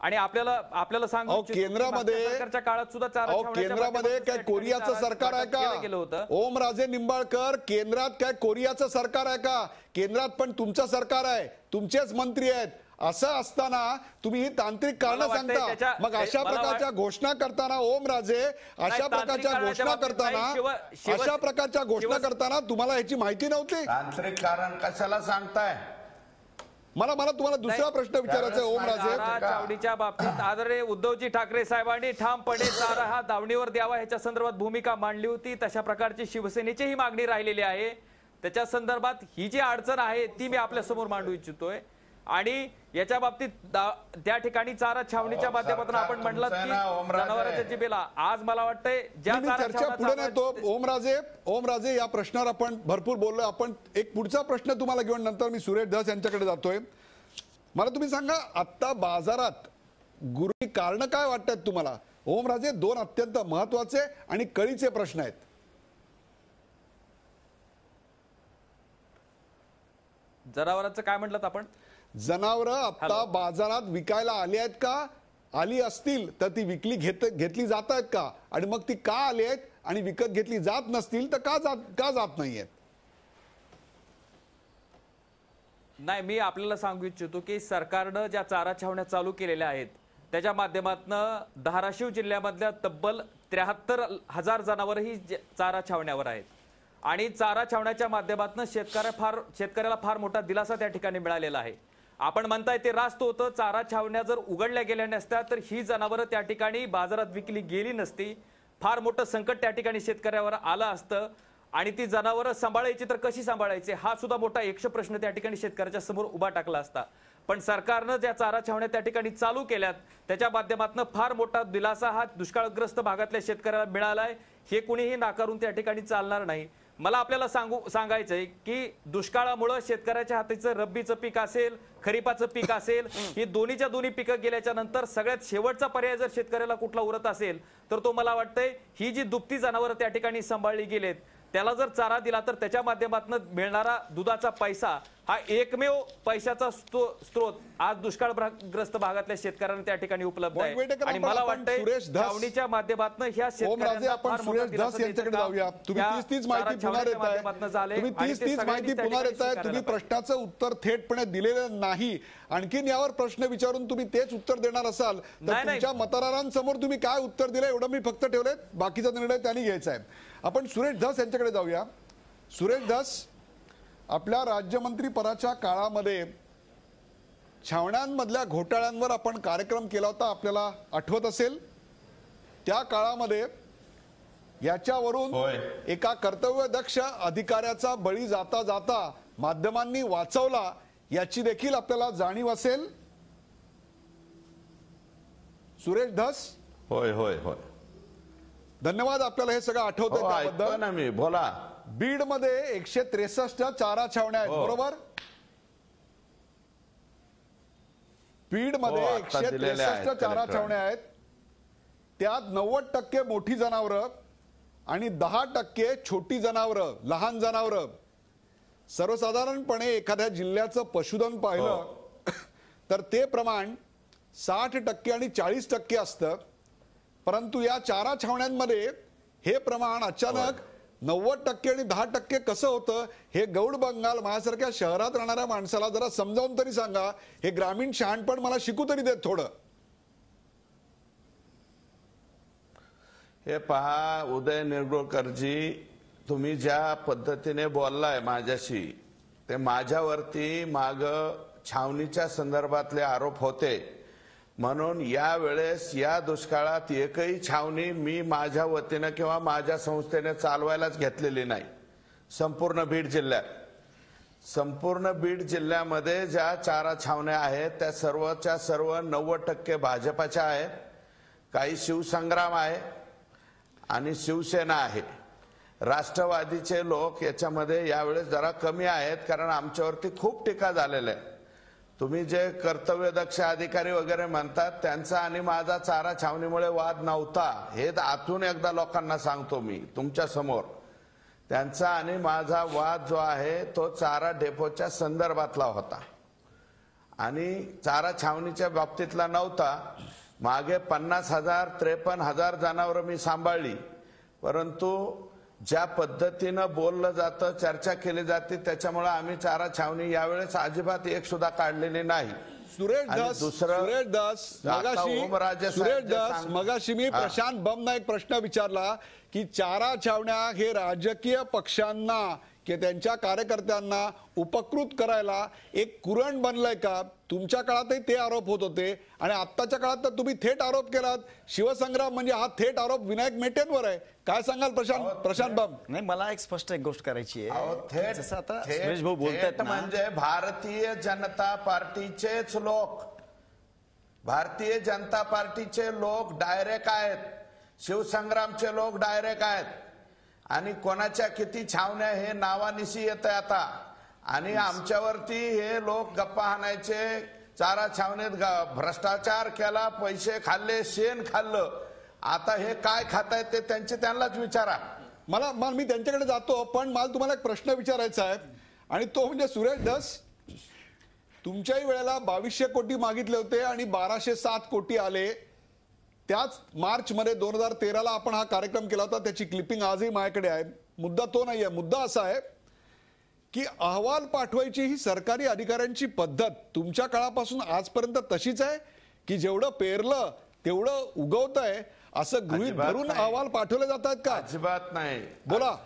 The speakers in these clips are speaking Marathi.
आणि आपल्याला आपल्याला सांगू केंद्रामध्ये सरकारच्या काळात सुद्धा केंद्रामध्ये काय कोरियाचं सरकार आहे केलं का होतं. ओम राजे निंबाळकर केंद्रात काय कोरियाचं सरकार आहे का? केंद्रात पण तुमचं सरकार आहे. तुमचेच मंत्री आहेत. असं असताना तुम्ही ही तांत्रिक कारण सांगता. मग अशा प्रकारच्या घोषणा करताना ओम राजे अशा प्रकारच्या घोषणा करताना अशा प्रकारच्या घोषणा करताना तुम्हाला याची माहिती नव्हती? तांत्रिक कारण कशाला सांगताय? मला मला तुम्हाला दुसरा. प्रश्न विचारायचा आहे ओम राजे? चावडीच्या बाबतीत आदरणीय उद्धवजी ठाकरे साहेबांनी ठामपणे चारा हा दावणीवर द्यावा ह्याच्या संदर्भात भूमिका मांडली होती तशा प्रकारची शिवसेनेची ही मागणी राहिलेली आहे त्याच्या संदर्भात ही जी अडचण आहे ती मी आपल्यासमोर मांडू इच्छितोय आणि याच्या बाबतीत त्या ठिकाणी चारा छावणीच्या अहो, माध्यमातून आपण म्हटलं तुमचं की. जनावरांच्या जिबेला आज मला वाटतंय ज्या पुढे नेतो. ओमराजे ओमराजे या प्रश्नावर आपण भरपूर बोललोय. आपण एक पुढचा प्रश्न तुम्हाला घेऊन नंतर मी सुरेश धस यांच्याकडे जातोय. मला तुम्ही सांगा आत्ता बाजारात गुरुची कारण काय वाटतात तुम्हाला? ओमराजे दोन अत्यंत महत्त्वाचे आणि कळीचे प्रश्न आहेत. जनावरांचं काय म्हटलं आपण? जनावरं आता. बाजारात विकायला आली आहेत का? आली असतील तर ती विकली घेत घेतली जात आहेत का? आणि मग ती का आली आहेत आणि विकत घेतली जात नसतील तर का जात का जात नाहीयेत नाही मी आपल्याला सांगू इच्छितो की सरकारनं ज्या चारा छावण्या चालू केलेल्या आहेत त्याच्या माध्यमातून धाराशिव जिल्ह्यामधल्या तब्बल त्र्याहत्तर हजार जनावर ही चारा छावण्यावर आहेत. आणि चारा छावण्याच्या माध्यमातून शेतकऱ्या फार शेतकऱ्याला फार मोठा दिलासा त्या ठिकाणी मिळालेला आहे. आपण म्हणताय ते रास्त होतं. चारा छावण्या जर उघडल्या गेल्या नसत्या तर ही जनावरं त्या ठिकाणी बाजारात विकली गेली नसती. फार मोठं संकट त्या ठिकाणी शेतकऱ्यावर आलं असतं. आणि ती जनावरं सांभाळायची तर कशी सांभाळायची? हा सुद्धा मोठा एकश प्रश्न त्या ठिकाणी शेतकऱ्याच्या समोर उभा टाकला असता. पण सरकारनं ज्या चारा छावण्या त्या ठिकाणी चालू केल्यात त्याच्या माध्यमातून फार मोठा दिलासा हा दुष्काळग्रस्त भागातल्या शेतकऱ्याला मिळालाय. हे कुणीही नाकारून त्या ठिकाणी चालणार नाही. मला आपल्याला सांगू सांगायचंय की दुष्काळामुळं शेतकऱ्याच्या हातीचं रब्बीचं पीक असेल खरीपाचं पीक असेल ही दोन्हीच्या दोन्ही पिकं गेल्याच्यानंतर सगळ्यात शेवटचा पर्याय जर शेतकऱ्याला कुठला उरत असेल तर तो मला वाटतंय ही जी दुभती जनावरं त्या ठिकाणी सांभाळली गेलेत त्याला जर चारा दिला तर त्याच्या माध्यमातून मिळणारा दुधाचा पैसा हा एकमेव पैशाचा स्त्रो- स्त्रोत आज दुष्काळग्रस्त भागातल्या शेतकऱ्यांना त्या ठिकाणी उपलब्ध आहे. आणि मला आपण वाटतंय सुरेश धस- छावणीच्या माध्यमातून ह्या ओमराजे शेतकऱ्यांना आपण फार मोठा सुरेश दिलासा धस द्यायचं यांच्याकडे काम जाऊया. तुम्ही या तीस तीस चारा माहिती पुन्हा छावण्याच्या देताय. माध्यमातून झालंय तुम्ही आणि तीस ते तीस सगळ्यांनी माहिती त्या पुन्हा ठिकाणी देताय. स्वीकारायला तुम्ही पाहिजे. प्रश्नाचं उत्तर थेटपणे दिलेलं नाही. आणखीन यावर प्रश्न विचारून तुम्ही तेच उत्तर देणार असाल तर. तुमच्या मतदारांसमोर तुम्ही काय उत्तर दिलं एवढं मी फक्त ठेवलंय बाकीचा निर्णय त्यांनी घ्यायचा आहे. आपण सुरेश धस यांच्याकडे जाऊया. सुरेश धस आपल्या राज्यमंत्री पदाच्या काळामध्ये छावण्यांमधल्या घोटाळ्यांवर आपण कार्यक्रम केला होता आपल्याला आठवत असेल? त्या काळामध्ये याच्यावरून. एका कर्तव्यदक्ष अधिकाऱ्याचा बळी जाता जाता माध्यमांनी वाचवला याची देखील आपल्याला जाणीव असेल? सुरेश धस? होय होय होय. धन्यवाद आपल्याला हे सगळं हो त्याबद्दल ना मी बोला बीडमध्ये एकशे त्रेसष्ट चारा छावण्या आहेत हो. बरोबर बीडमध्ये हो, एकशे त्रेसष्ट चारा. छावण्या आहेत त्यात नव्वद टक्के मोठी जनावरं आणि दहा टक्के छोटी जनावरं लहान जनावरं सर्वसाधारणपणे एखाद्या जिल्ह्याचं पशुधन पाहिलं हो. तर ते प्रमाण साठ टक्के आणि चाळीस टक्के असतं परंतु या चारा छावण्यांमध्ये हे प्रमाण अचानक नव्वद टक्के आणि दहा टक्के कसं होतं हे गौड बंगाल माझ्यासारख्या शहरात राहणाऱ्या माणसाला जरा समजावून तरी सांगा. हे ग्रामीण शहाणपण मला शिकू तरी देत थोडं. हे पहा उदय निरगुळकरजी तुम्ही ज्या पद्धतीने बोललाय माझ्याशी ते माझ्यावरती माग छावणीच्या संदर्भातले आरोप होते. म्हणून या वेळेस या दुष्काळात एकही छावणी मी माझ्या वतीनं किंवा माझ्या संस्थेने चालवायलाच घेतलेली नाही. संपूर्ण बीड जिल्ह्यात. संपूर्ण बीड जिल्ह्यामध्ये ज्या चारा छावण्या आहेत त्या सर्वच्या सर्व नव्वद टक्के भाजपाच्या आहेत. काही शिवसंग्राम आहे आणि शिवसेना आहे. राष्ट्रवादीचे लोक याच्यामध्ये यावेळेस जरा कमी आहेत कारण आमच्यावरती खूप टीका झालेल्या आहे. तुम्ही जे कर्तव्यदक्ष अधिकारी वगैरे म्हणतात त्यांचा आणि माझा चारा छावणीमुळे वाद नव्हता. हे आतून एकदा लोकांना सांगतो मी तुमच्यासमोर. त्यांचा आणि माझा वाद जो आहे तो चारा डेपोच्या संदर्भातला होता. आणि चारा छावणीच्या बाबतीतला नव्हता. मागे पन्नास हजार त्रेपन्न हजार जनावरं मी सांभाळली. परंतु ज्या पद्धतीनं बोललं जातं चर्चा केली जाते त्याच्यामुळे आम्ही चारा छावणी यावेळेस अजिबात एक सुद्धा काढलेली नाही सुरेश दास दुसरं- सुरेश दास मगाशी सुरेश दास मगाशी मी. प्रशांत बमना एक प्रश्न विचारला की चारा छावण्या हे राजकीय पक्षांना की त्यांच्या कार्यकर्त्यांना उपकृत करायला एक कुरण बनलंय का? तुमच्या काळातही ते आरोप होत होते आणि आत्ताच्या काळात तर तुम्ही थेट आरोप केलात. शिवसंग्राम म्हणजे हा थेट आरोप विनायक मेटेंवर आहे. काय सांगाल प्रशांत प्रशांत बम नाही मला एक स्पष्ट एक गोष्ट करायची आहे. थेट जसं आता थेट- सुरेश भाऊ बोलतायत म्हणजे भारतीय जनता पार्टीचेच लोक. भारतीय जनता पार्टीचे लोक डायरेक्ट आहेत. शिवसंग्रामचे लोक डायरेक्ट आहेत. आणि कोणाच्या किती छावण्या हे नावानिशी येत आहे आता. आणि आमच्यावरती हे लोक गप्पा हाणायचे चारा छावणीत भ्रष्टाचार केला पैसे खाल्ले शेण खाल्लं. आता हे काय खातायत ते त्यांचे त्यांनाच विचारा. मला मला मी त्यांच्याकडे जातो पण मला तुम्हाला एक प्रश्न विचारायचा आहे. आणि तो म्हणजे सुरेश दस तुमच्याही वेळेला बावीसशे कोटी मागितले होते आणि बाराशे सात कोटी आले. त्याच मार्च मध्ये दोन हजार तेराला आपण हा कार्यक्रम केला होता. त्याची क्लिपिंग आजही माझ्याकडे आहे. मुद्दा तो नाही आहे मुद्दा असा आहे की अहवाल पाठवायची ही सरकारी अधिकाऱ्यांची पद्धत तुमच्या काळापासून आजपर्यंत तशीच आहे की जेवढं पेरलं तेवढं उगवत आहे असं गृहित धरून. अहवाल पाठवले जात आहेत का? अजिबात नाही. बोला.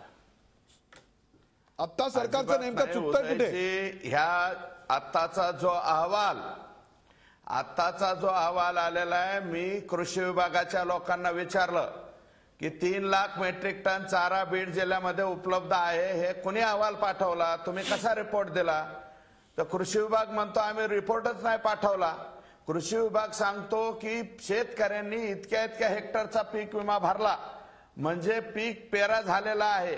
आत्ता सरकारचं नेमकं नाही, चुकतंय कुठे? ह्या आत्ताचा जो अहवाल आत्ताचा जो अहवाल आलेला आहे मी कृषी विभागाच्या लोकांना विचारलं की तीन लाख मेट्रिक टन चारा बीड जिल्ह्यामध्ये उपलब्ध आहे हे कुणी अहवाल पाठवला? तुम्ही कसा रिपोर्ट दिला? तर कृषी विभाग म्हणतो आम्ही रिपोर्टच नाही पाठवला. कृषी विभाग सांगतो की शेतकऱ्यांनी इतक्या इतक्या हेक्टरचा पीक विमा भरला. म्हणजे पीक पेरा झालेला आहे.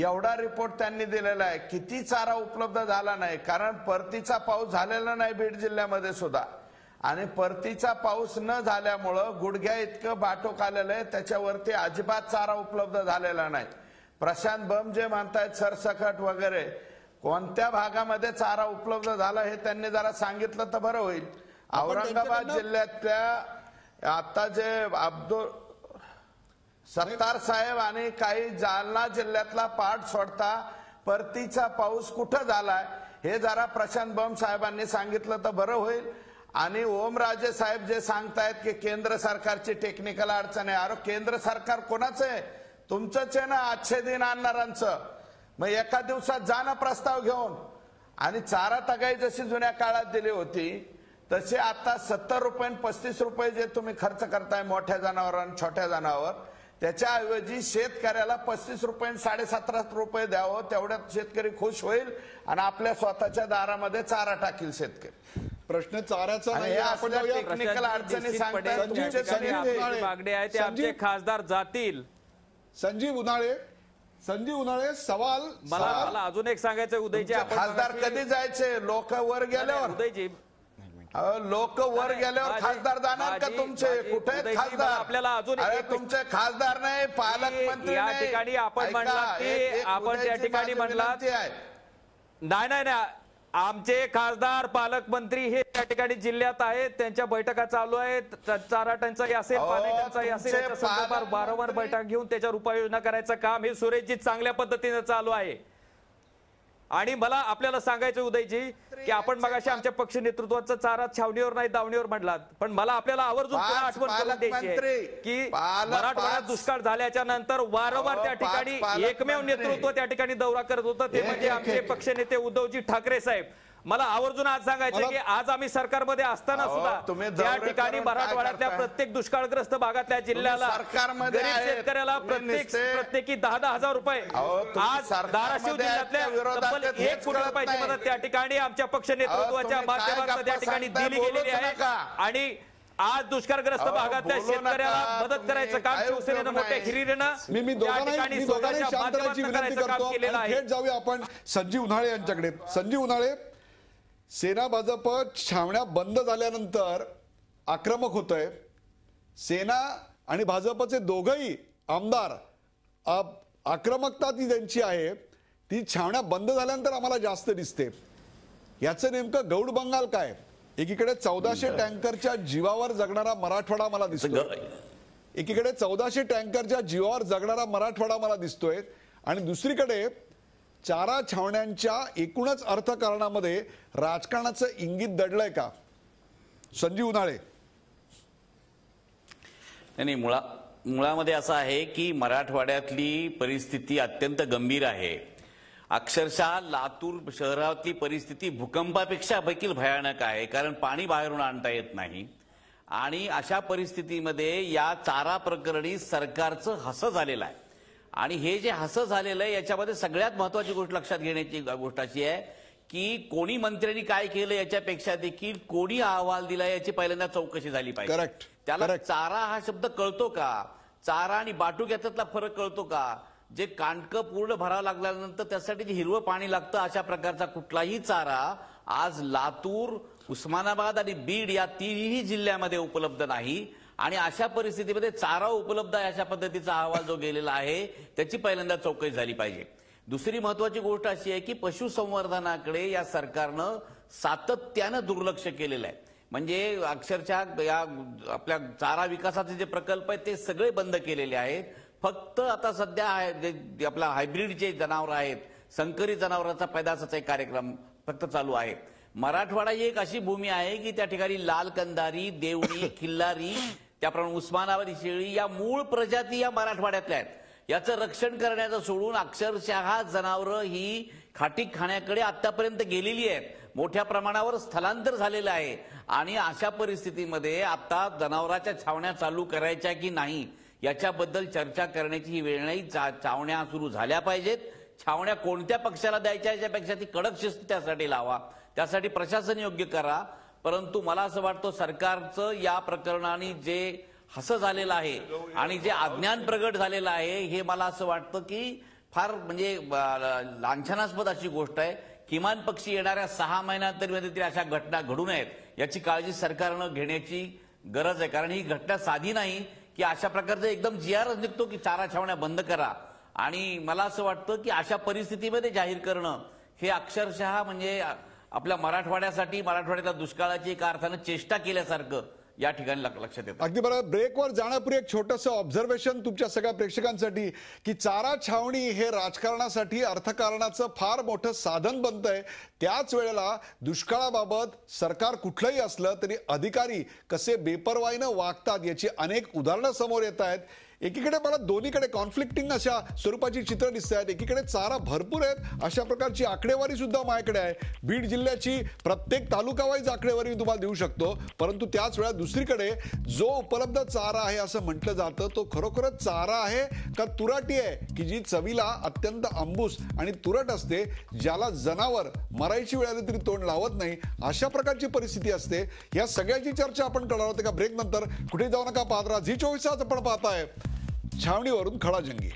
एवढा रिपोर्ट त्यांनी दिलेला आहे. किती चारा उपलब्ध झाला नाही? कारण परतीचा पाऊस झालेला नाही बीड जिल्ह्यामध्ये सुद्धा. आणि परतीचा पाऊस न झाल्यामुळं गुडघ्या इतकं बाटोक आलेलं आहे त्याच्यावरती अजिबात चारा उपलब्ध झालेला नाही. प्रशांत बम जे म्हणतायत सरसकट वगैरे कोणत्या भागामध्ये चारा उपलब्ध झाला हे त्यांनी जरा सांगितलं तर बरं होईल. औरंगाबाद जिल्ह्यातल्या आता जे अब्दुल सत्तार साहेब आणि काही जालना जिल्ह्यातला पाठ सोडता परतीचा पाऊस कुठं झालाय हे जरा प्रशांत बम साहेबांनी सांगितलं तर बरं होईल. आणि ओमराजे साहेब जे सांगतायत की केंद्र सरकारची टेक्निकल अडचण आहे. अरे केंद्र सरकार कोणाचं आहे? तुमचंच आहे ना आजचे दिन आणणारांचं मग एका दिवसात जाणं प्रस्ताव घेऊन. आणि चारा तगाई जशी जुन्या काळात दिली होती तसे आता सत्तर रुपये आणि पस्तीस रुपये जे तुम्ही खर्च करताय मोठ्या जनावर आणि छोट्या जनावर त्याच्याऐवजी शेतकऱ्याला पस्तीस रुपये आणि साडेसतरा रुपये द्यावं तेवढ्यात शेतकरी खुश होईल आणि आपल्या स्वतःच्या दारामध्ये चारा टाकील शेतकरी. प्रश्न चाऱ्याचा आणि नाही हे आहे. आपण जाऊया. टेक्निकल अडचणी उन्हाळे. मागणी आहे ते संजीव- आमचे खासदार जातील. संजीव उन्हाळे. संजीव उन्हाळे सवाल मला सवाल मला अजून एक सांगायचं उदयजी आपण खासदार मगाशी- कधी जायचे? लोक वर गेल्यावर. उदयजी. लोक वर गेल्यावर माझी- खासदार जाणार का माझी- तुमचे? माझी- कुठे आहेत उदयजी, मला खासदार? आपल्याला अजून अरे एक- तुमचे खासदार नाही पालकमंत्री या नाही. ठिकाणी आपण ऐका, म्हणलात की एक- एक आपण त्या उदयजी ठिकाणी माझी म्हणलात- विनंती आहे. नाही नाही नाही. आमचे खासदार पालकमंत्री हे त्या ठिकाणी जिल्ह्यात आहेत. त्यांच्या बैठका चालू आहेत. चारा टंचाई असेल पाणी टंचाई असेल तुमचे याच्या संदर्भात वारंवार बैठक घेऊन त्याच्यावर उपाययोजना करायचं काम हे सुरेशजी चांगल्या पद्धतीने चालू आहे. आणि मला आपल्याला सांगायचं उदयजी की आपण मगाशी आमच्या पक्ष नेतृत्वाचं चारा छावणीवर नाही दावणीवर म्हणलात पण मला आपल्याला आवर्जून पुन्हा आठवण करून द्यायची आहे की मराठवाड्यात दुष्काळ झाल्याच्यानंतर वारंवार त्या ठिकाणी. एकमेव नेतृत्व त्या ठिकाणी दौरा करत होतं. ते म्हणजे आमचे एक- पक्षनेते उद्धवजी ठाकरे साहेब. मला आवर्जून आज सांगायचं की आज आम्ही सरकारमध्ये असताना सुद्धा त्या ठिकाणी मराठवाड्यातल्या? प्रत्येक दुष्काळग्रस्त भागातल्या जिल्ह्याला सरकारमध्ये गरीब. शेतकऱ्याला प्रत्येक प्रत्येकी दहा दहा हजार रुपये आज धाराशिव जिल्ह्यातल्या एक कोटी रुपयाची. मदत त्या ठिकाणी आमच्या पक्ष नेतृत्वाच्या माध्यमातून त्या ठिकाणी? दिली गेलेली आहे. आणि आज दुष्काळग्रस्त भागातल्या शेतकऱ्याला. मदत करायचं काम काय शिवसेनेनं मोठ्या. हिरिरीनं त्या ठिकाणी स्वतःच्या माध्यमातून विनंती करायचं काम करतो केलेलं आणि आहे जाऊया आपण संजीव उन्हाळे यांच्याकडे संजीव उन्हाळे सेना भाजप छावण्या बंद झाल्यानंतर आक्रमक होत आहे सेना आणि भाजपचे दोघही आमदार आक्रमकता ती त्यांची आहे. ती छावण्या बंद झाल्यानंतर आम्हाला जास्त दिसते. याचं नेमकं गौड बंगाल काय? एकीकडे चौदाशे टँकरच्या जीवावर जगणारा मराठवाडा मला दिसतो एकीकडे चौदाशे टँकरच्या जीवावर जगणारा मराठवाडा मला दिसतोय. आणि दुसरीकडे चारा छावण्यांच्या एकूणच अर्थकारणामध्ये राजकारणाचं इंगित दडलंय का? संजीव उन्हाळे. नाही नाही, मुळा मुळामध्ये असं आहे की मराठवाड्यातली परिस्थिती अत्यंत गंभीर आहे. अक्षरशः लातूर शहरातली परिस्थिती भूकंपापेक्षा देखील भयानक आहे कारण पाणी बाहेरून आणता येत नाही. आणि अशा परिस्थितीमध्ये या चारा प्रकरणी सरकारचं हसं झालेलं आहे. आणि हे जे हसं झालेलं आहे याच्यामध्ये सगळ्यात महत्वाची गोष्ट लक्षात घेण्याची गोष्ट अशी आहे की कोणी मंत्र्यांनी काय केलं याच्यापेक्षा देखील कोणी अहवाल दिला याची पहिल्यांदा चौकशी झाली पाहिजे Correct. त्याला Correct. चारा हा शब्द कळतो का चारा आणि बाटूक याच्यातला फरक कळतो का जे कांडकं पूर्ण भरावं लागल्यानंतर त्यासाठी जे हिरवं पाणी लागतं अशा प्रकारचा कुठलाही चारा आज लातूर उस्मानाबाद आणि बीड या तिन्ही जिल्ह्यामध्ये उपलब्ध नाही आणि अशा परिस्थितीमध्ये चारा उपलब्ध आहे अशा पद्धतीचा अहवाल जो गेलेला आहे त्याची पहिल्यांदा चौकशी झाली पाहिजे. दुसरी महत्वाची गोष्ट अशी आहे की पशुसंवर्धनाकडे या सरकारनं सातत्यानं दुर्लक्ष केलेलं आहे. म्हणजे अक्षरशः या आपल्या चारा विकासाचे जे प्रकल्प आहेत ते सगळे बंद केलेले आहेत. फक्त आता सध्या जे आपला हायब्रिड जे जनावर आहेत संकरित जनावरांचा पैदासाचा एक कार्यक्रम फक्त चालू आहे. मराठवाडा ही एक अशी भूमी आहे की त्या ठिकाणी लाल कंदारी देवणी खिल्लारी त्याप्रमाणे उस्मानाबादी शेळी या मूळ प्रजाती या मराठवाड्यातल्या आहेत. याचं रक्षण करण्याचं सोडून अक्षरशः जनावरं ही खाटी खाण्याकडे आतापर्यंत गेलेली आहेत. मोठ्या प्रमाणावर स्थलांतर झालेलं आहे. आणि अशा परिस्थितीमध्ये आता जनावराच्या छावण्या चालू करायच्या की नाही याच्याबद्दल चर्चा करण्याची ही वेळ नाही. चा- छावण्या सुरू झाल्या पाहिजेत. छावण्या कोणत्या पक्षाला द्यायच्या याच्यापेक्षा ती कडक शिस्त त्यासाठी लावा. त्यासाठी प्रशासन योग्य करा. परंतु मला असं वाटतं सरकारचं या प्रकरणाने जे हसं झालेलं आहे आणि जे अज्ञान प्रगट झालेलं आहे हे मला असं वाटतं की फार म्हणजे लांछनास्पद अशी गोष्ट आहे. किमान पक्षी येणाऱ्या सहा महिन्यात तरी म्हणजे मध्ये अशा घटना घडू नयेत याची काळजी सरकारनं घेण्याची गरज आहे. कारण ही घटना साधी नाही की अशा प्रकारचं एकदम जी आरच निघतो की चारा छावण्या बंद करा. आणि मला असं वाटतं की अशा परिस्थितीमध्ये जाहीर करणं हे अक्षरशः म्हणजे आपल्या मराठवाड्यासाठी मराठवाड्याच्या दुष्काळाची एका अर्थानं चेष्टा केल्यासारखं या ठिकाणी लक्षात येतं. अगदी बरं ब्रेकवर जाण्यापूर्वी एक छोटस ऑब्झर्वेशन तुमच्या सगळ्या प्रेक्षकांसाठी की चारा छावणी हे राजकारणासाठी अर्थकारणाचं फार मोठं साधन बनतंय. त्याच वेळेला दुष्काळाबाबत सरकार कुठलंही असलं तरी अधिकारी कसे बेपरवाईनं वागतात याची अनेक उदाहरणं समोर येत आहेत. एकीकडे मला दोन्हीकडे कॉन्फ्लिक्टिंग अशा स्वरूपाची चित्र दिसत आहेत. एकीकडे चारा भरपूर आहेत. अशा प्रकारची आकडेवारी सुद्धा माझ्याकडे आहे. बीड जिल्ह्याची प्रत्येक तालुका वाईज आकडेवारी मी तुम्हाला देऊ शकतो. परंतु त्याच वेळा दुसरीकडे जो उपलब्ध चारा आहे असं म्हटलं जातं तो खरोखरच चारा आहे का तुराटी आहे? की जी चवीला अत्यंत आंबूस आणि तुरट असते ज्याला जनावर मरायची वेळ आली तरी तोंड लावत नाही अशा प्रकारची परिस्थिती असते. या सगळ्याची चर्चा आपण करणार आहोत. एका ब्रेक नंतर कुठे जाऊ नका पाहत राहा. झी चोवीस आज आपण पाहताय. छावणीवरून खडा जंगी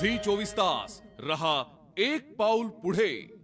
झी चोवीस तास. रहा एक पाऊल पुढे.